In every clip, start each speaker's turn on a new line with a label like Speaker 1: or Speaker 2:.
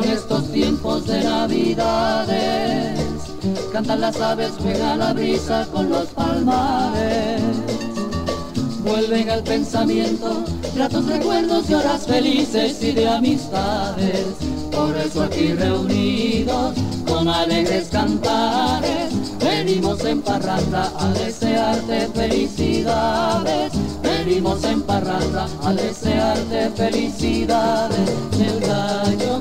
Speaker 1: son estos tiempos de navidades. Cantan las aves, juega la brisa con los palmares. Vuelven al pensamiento gratos recuerdos y horas felices y de amistades. Por eso aquí reunidos con alegres cantares, venimos en parranda a desearte felicidades. Venimos en parranda a desearte felicidades. El gallo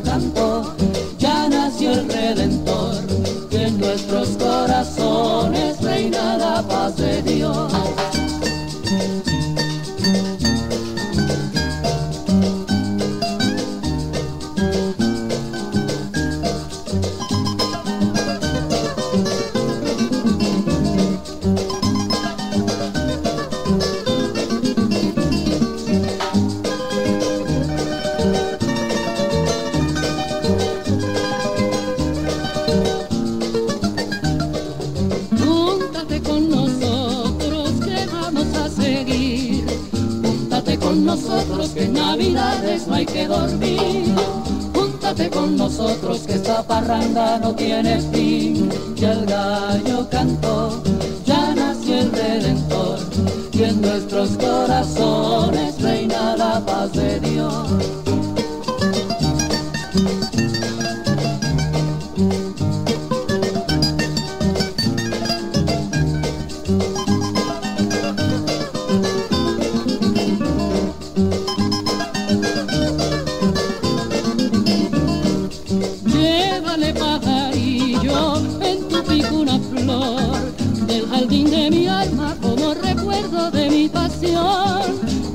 Speaker 1: nosotros que en Navidades no hay que dormir. Júntate con nosotros que esta parranda no tiene fin. Y el gallo cantó, ya nació el Redentor. Y en nuestros corazones reina la paz de mi alma como recuerdo de mi pasión.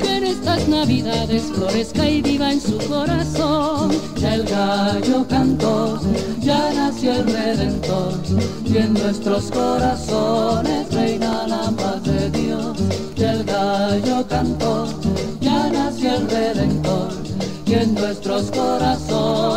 Speaker 1: Que en estas navidades florezca y viva en su corazón. Ya el gallo cantó, ya nació el redentor y en nuestros corazones reina la paz de Dios. Ya el gallo cantó, ya nació el redentor y en nuestros corazones.